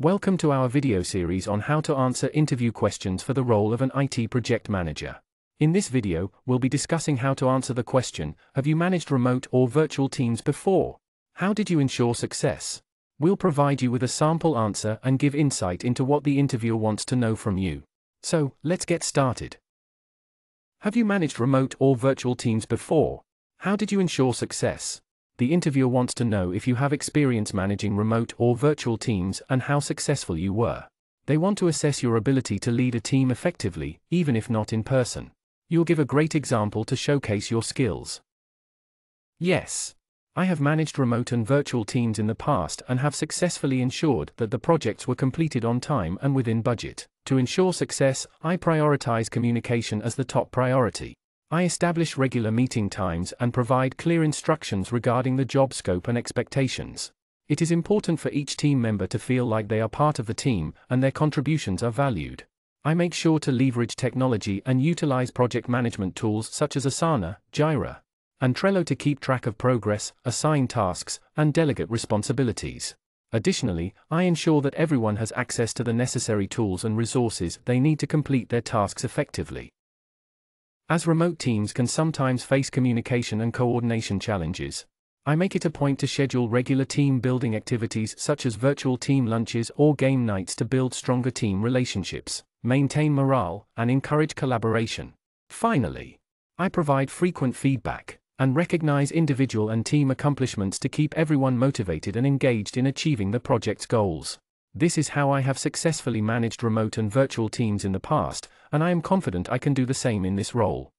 Welcome to our video series on how to answer interview questions for the role of an IT project manager. In this video, we'll be discussing how to answer the question, have you managed remote or virtual teams before? How did you ensure success? We'll provide you with a sample answer and give insight into what the interviewer wants to know from you. So, let's get started. Have you managed remote or virtual teams before? How did you ensure success? The interviewer wants to know if you have experience managing remote or virtual teams and how successful you were. They want to assess your ability to lead a team effectively, even if not in person. You'll give a great example to showcase your skills. Yes. I have managed remote and virtual teams in the past and have successfully ensured that the projects were completed on time and within budget. To ensure success, I prioritize communication as the top priority. I establish regular meeting times and provide clear instructions regarding the job scope and expectations. It is important for each team member to feel like they are part of the team and their contributions are valued. I make sure to leverage technology and utilize project management tools such as Asana, Jira, and Trello to keep track of progress, assign tasks, and delegate responsibilities. Additionally, I ensure that everyone has access to the necessary tools and resources they need to complete their tasks effectively. As remote teams can sometimes face communication and coordination challenges, I make it a point to schedule regular team building activities such as virtual team lunches or game nights to build stronger team relationships, maintain morale, and encourage collaboration. Finally, I provide frequent feedback and recognize individual and team accomplishments to keep everyone motivated and engaged in achieving the project's goals. This is how I have successfully managed remote and virtual teams in the past, and I am confident I can do the same in this role.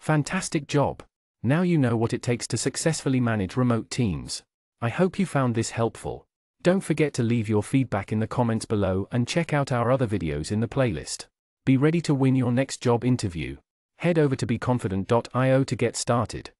Fantastic job! Now you know what it takes to successfully manage remote teams. I hope you found this helpful. Don't forget to leave your feedback in the comments below and check out our other videos in the playlist. Be ready to win your next job interview. Head over to beconfident.io to get started.